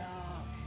dark.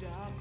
dark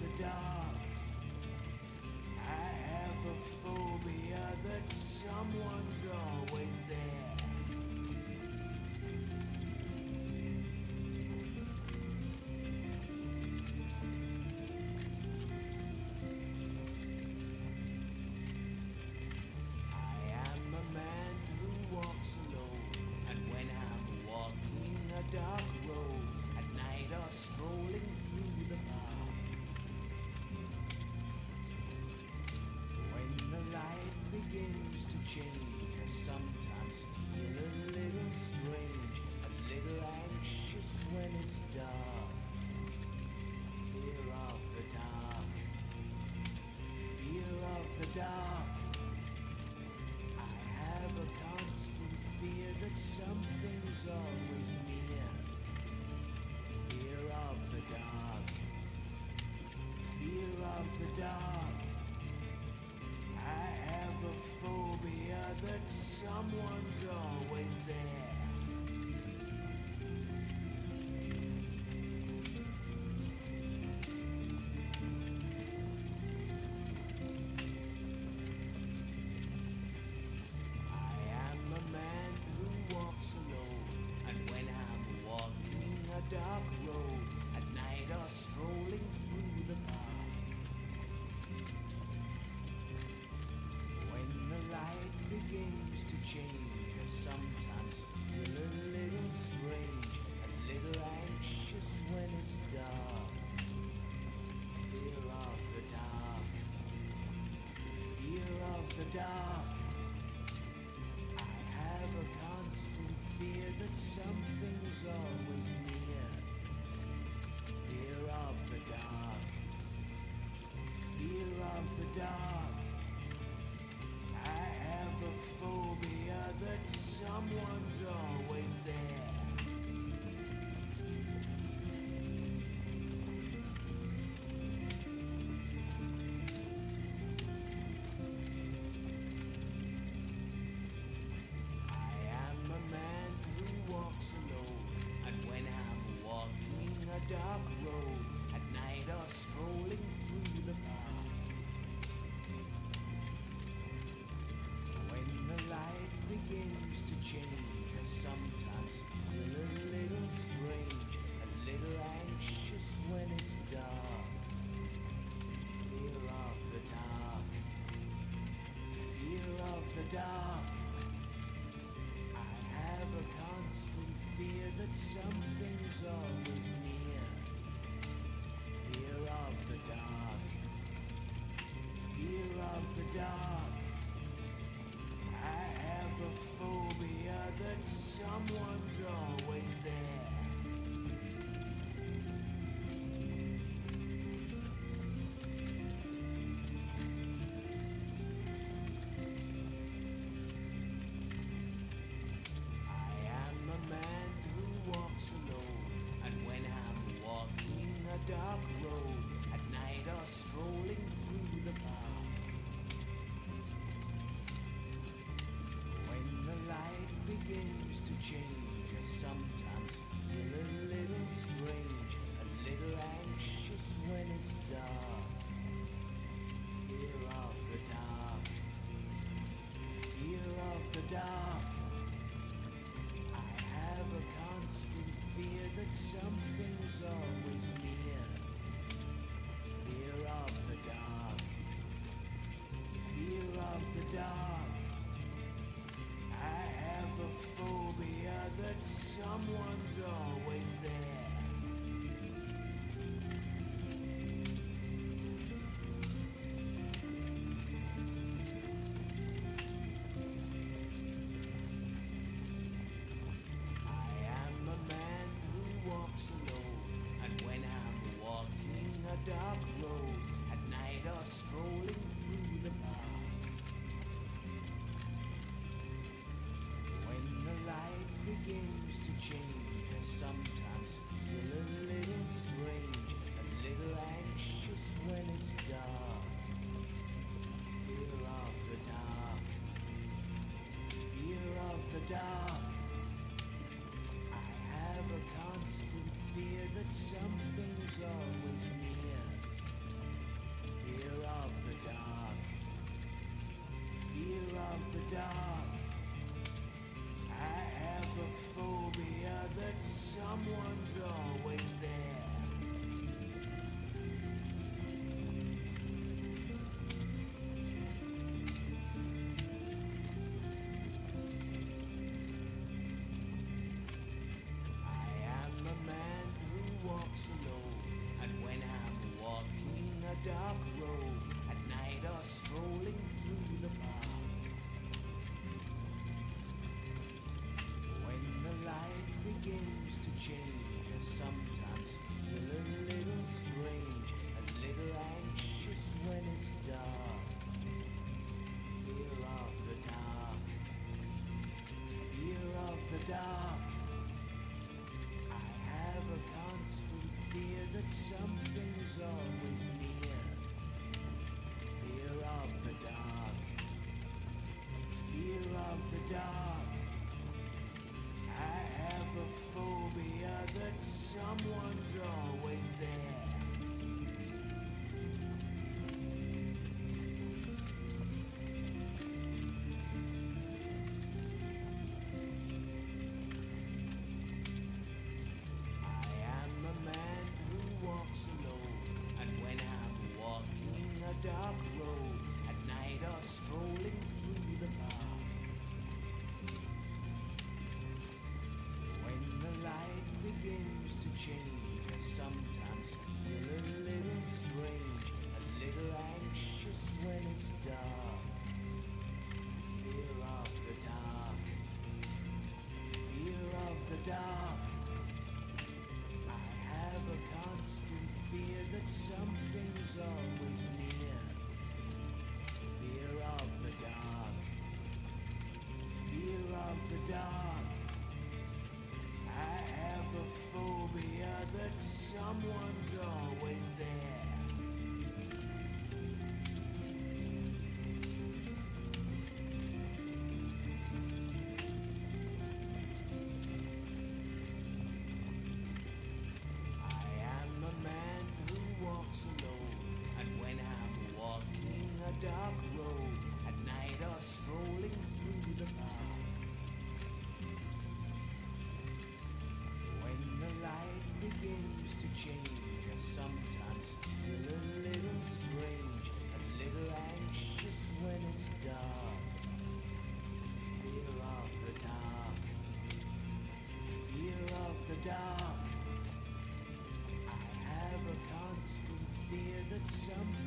the dark. Something's always near. Fear of the dark. Fear of the dark. Dark. something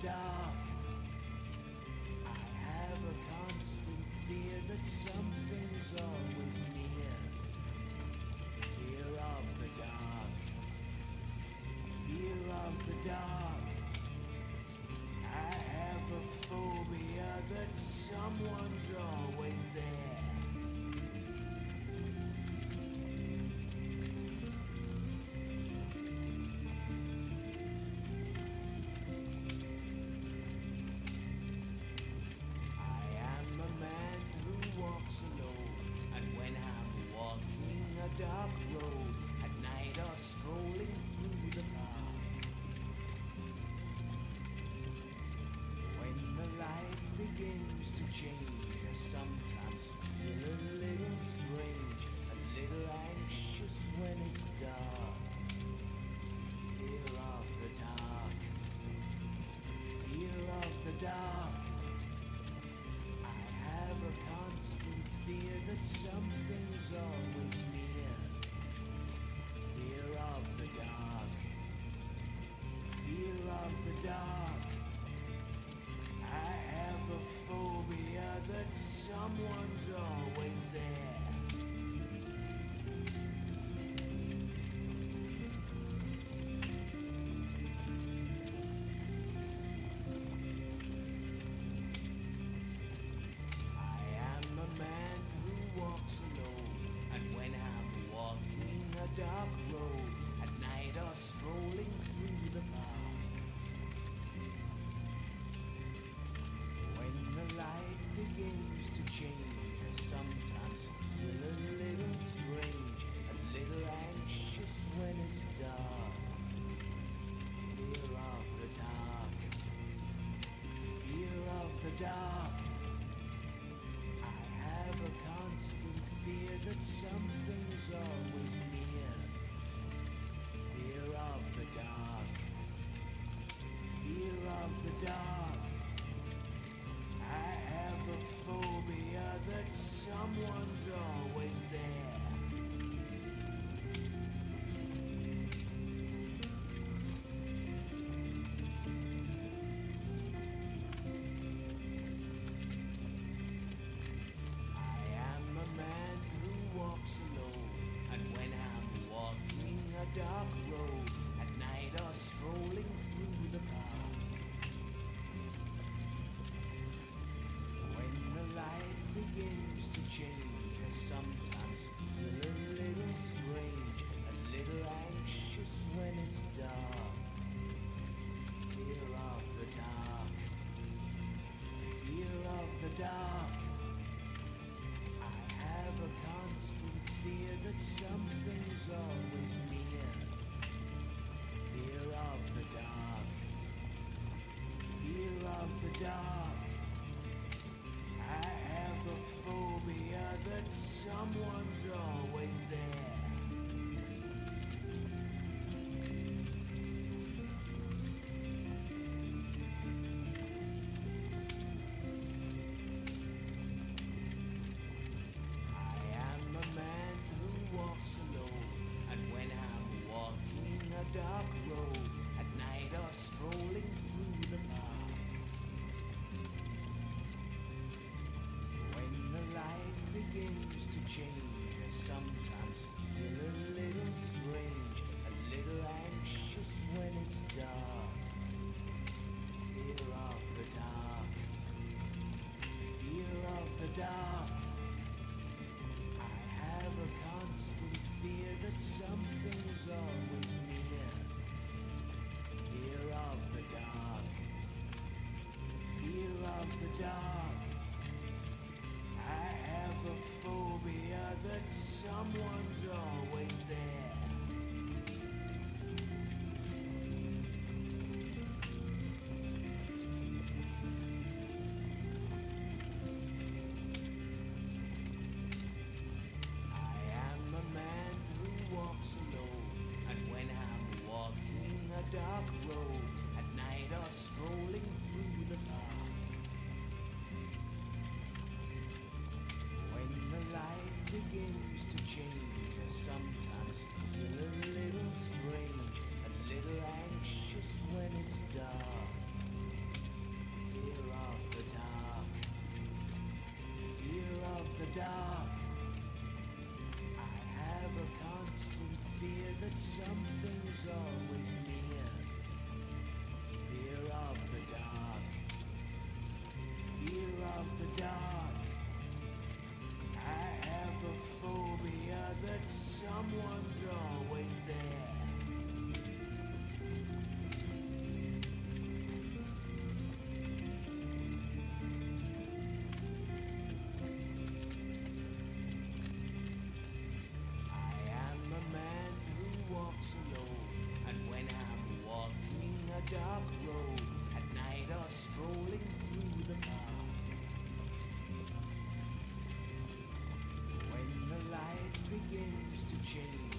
Fear dark change,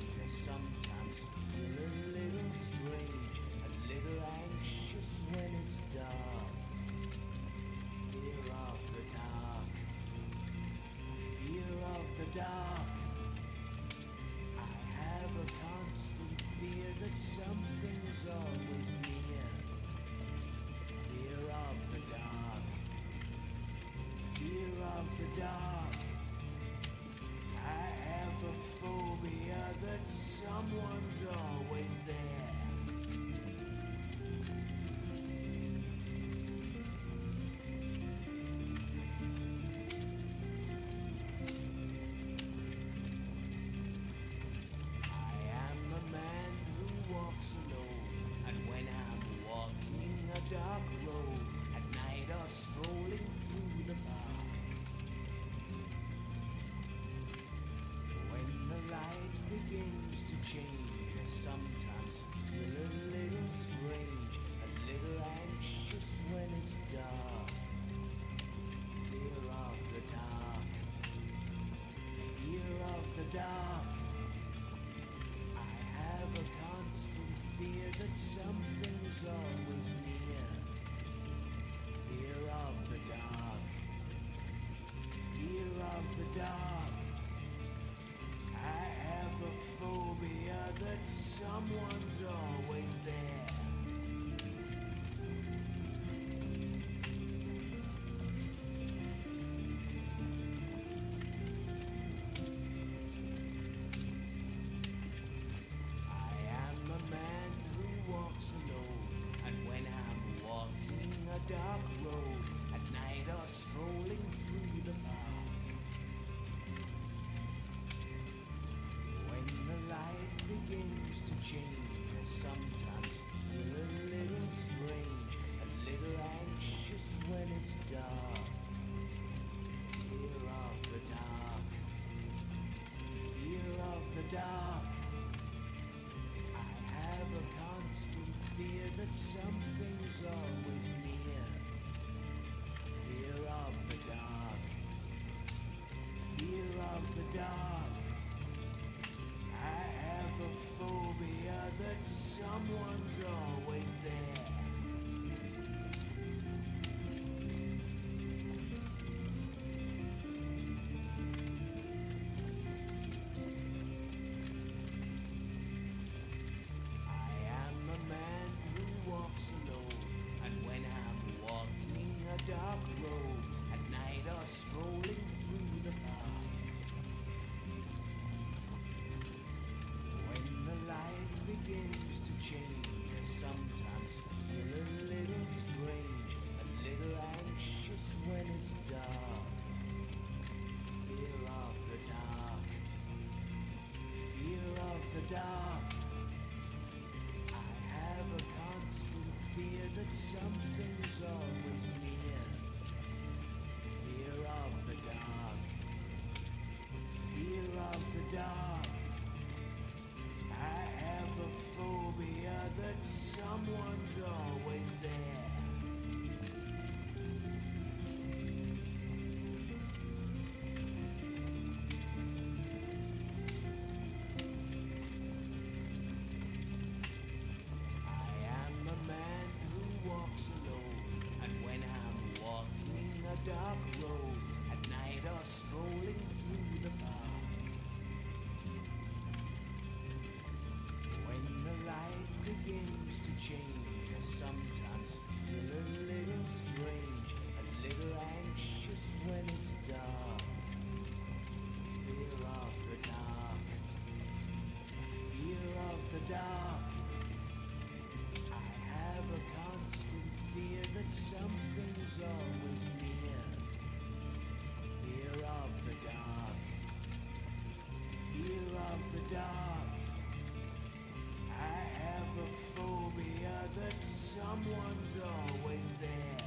always there.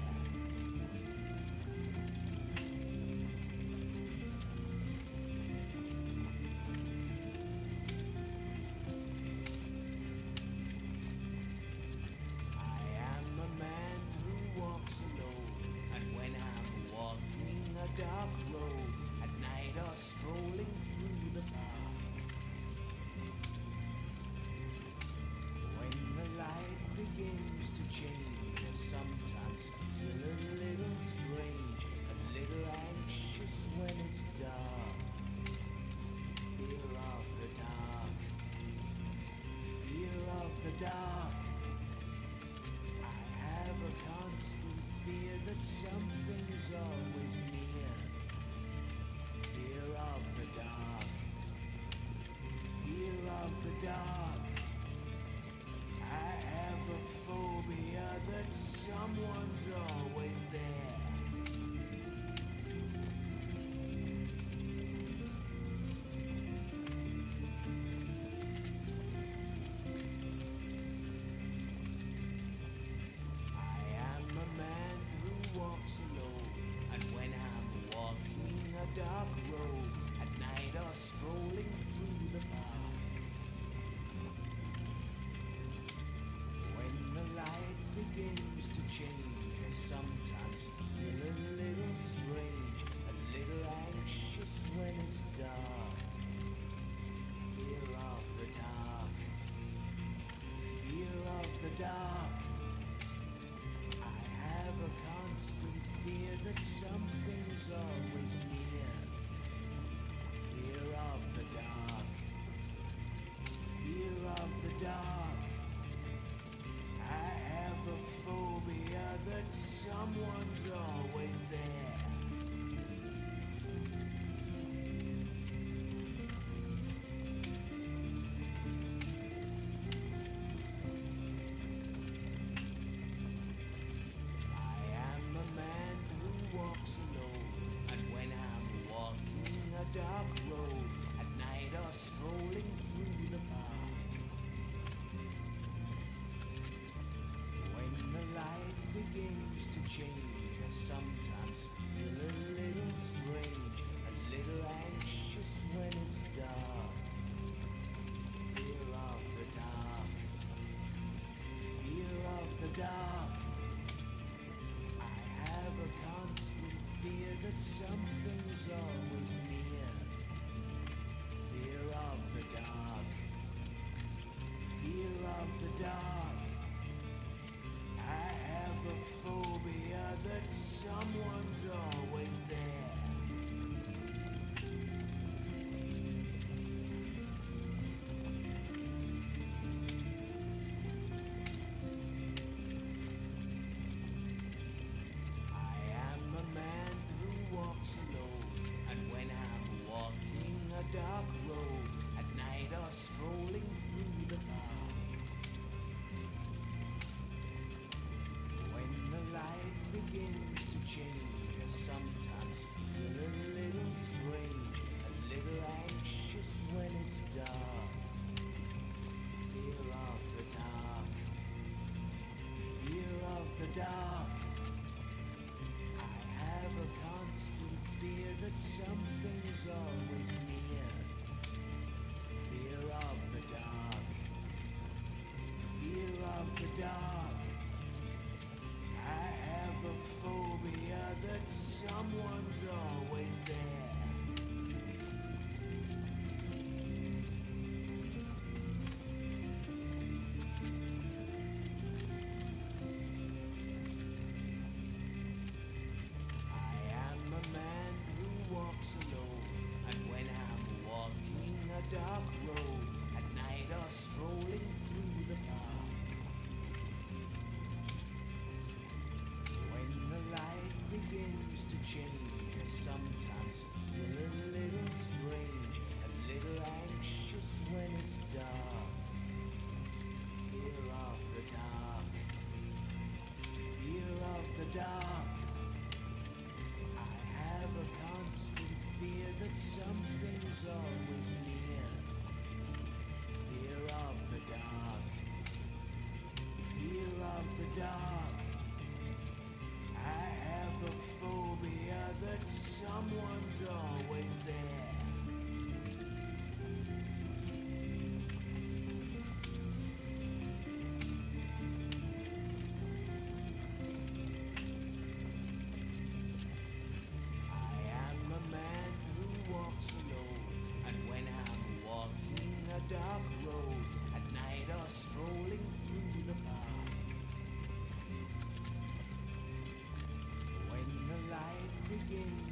Some things always new. Yeah.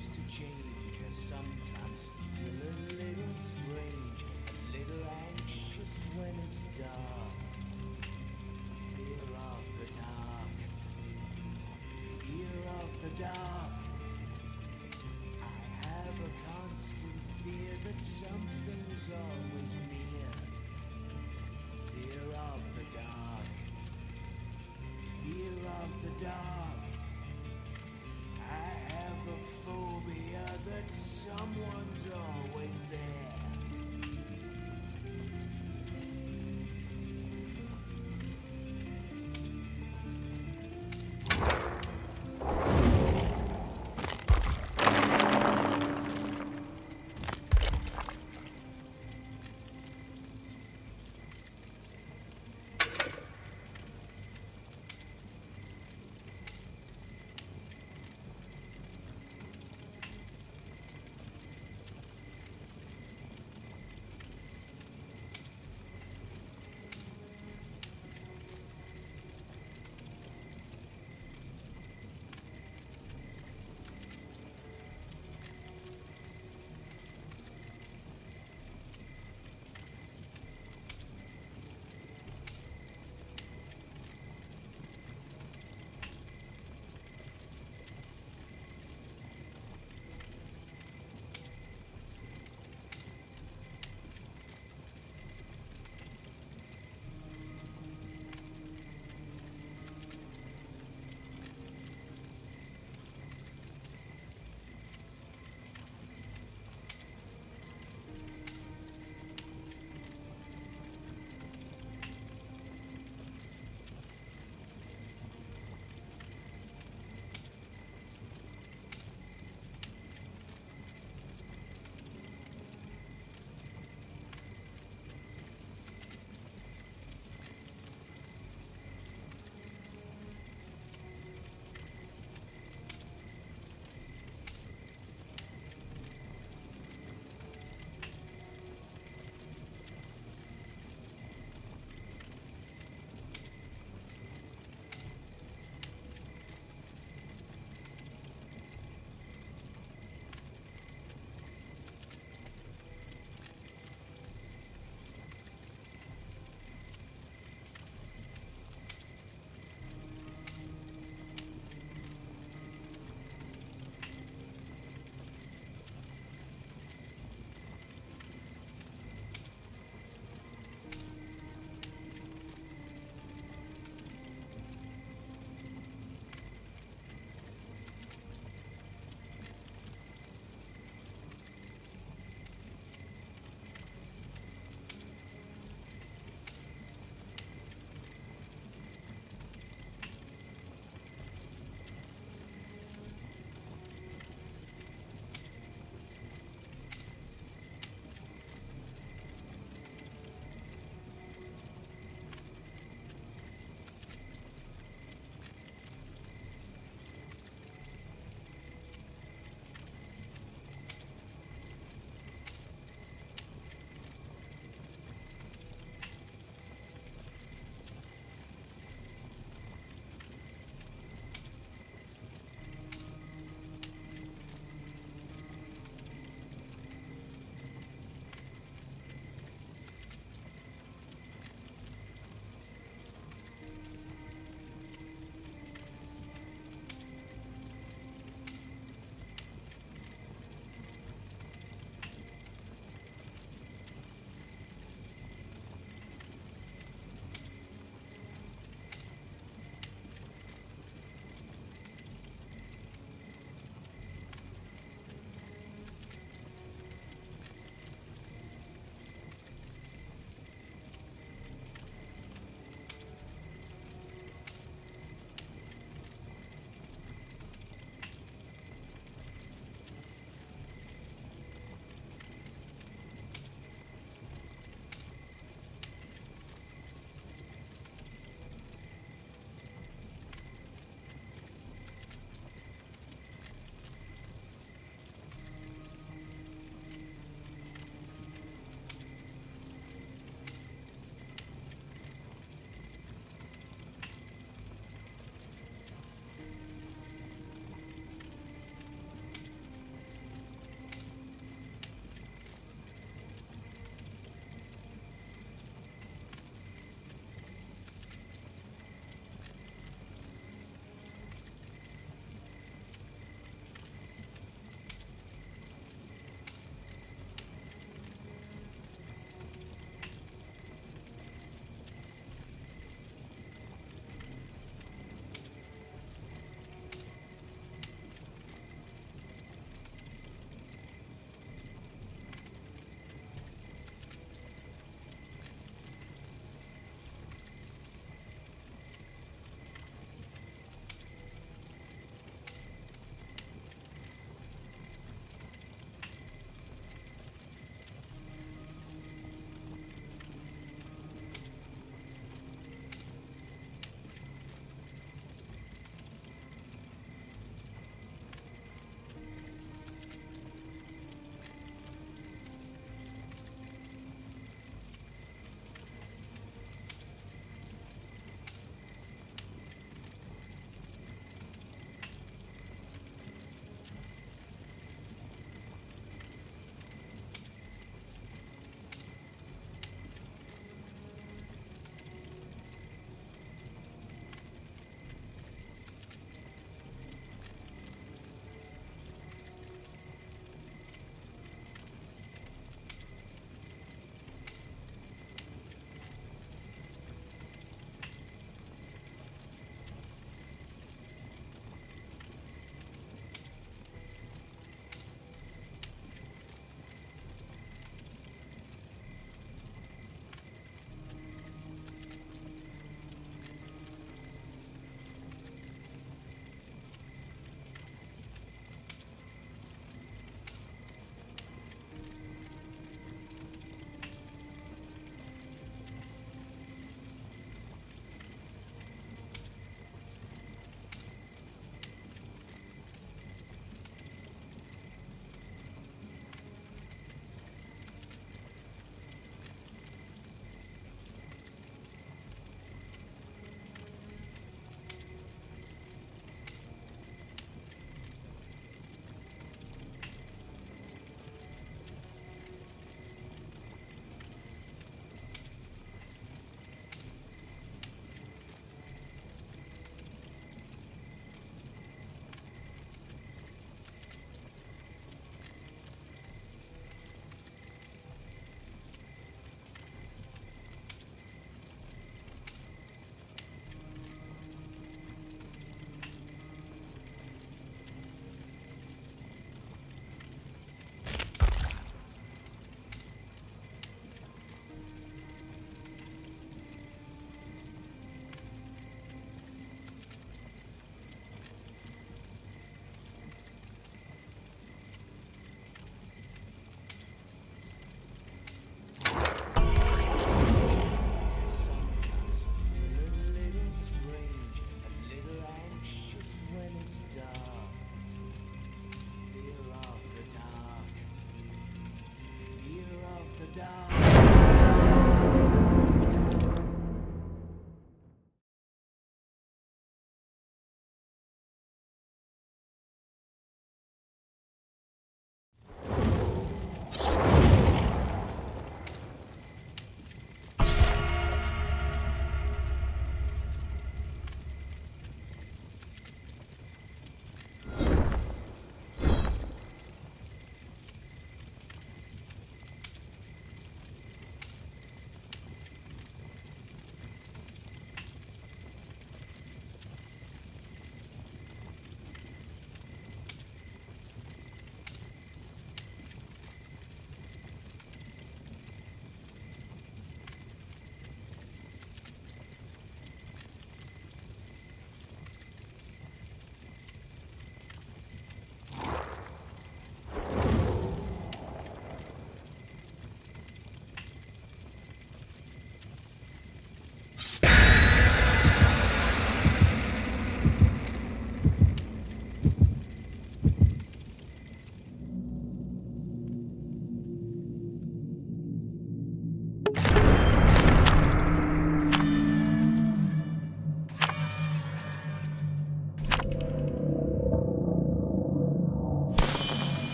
refuse to change. And sometimes feel a little strange, a little anxious when it's dark. Fear of the dark. Fear of the dark.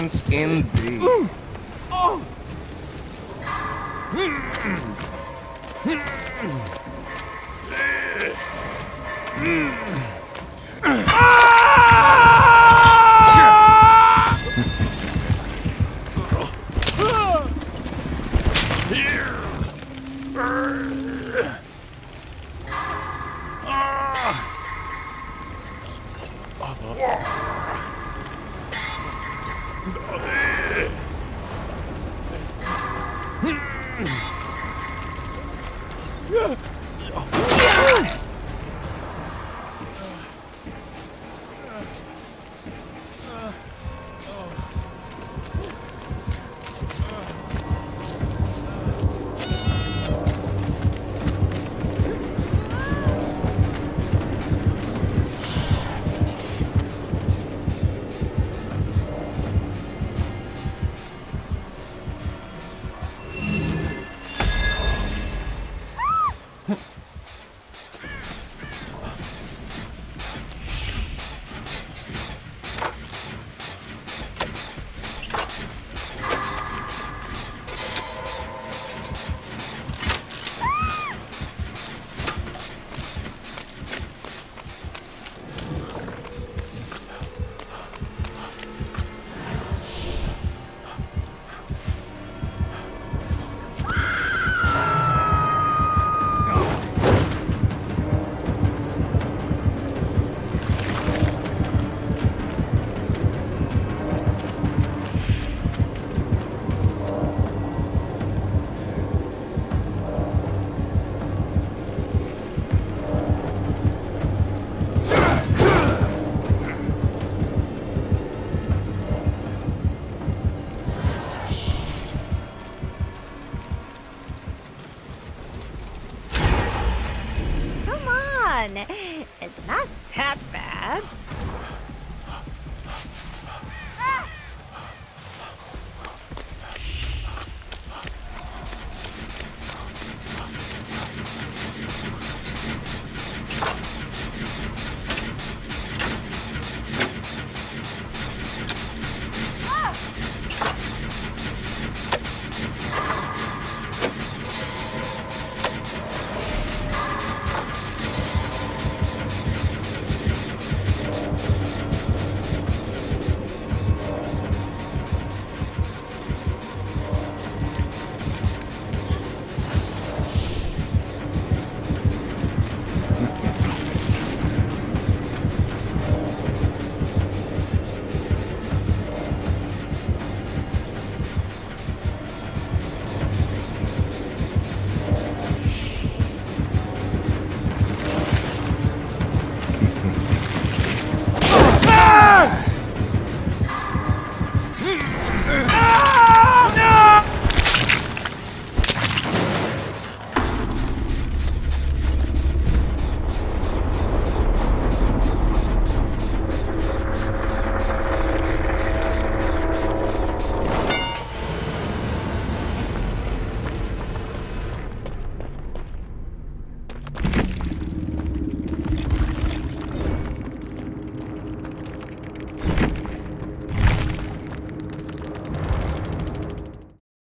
Performance indeed. Come mm. on.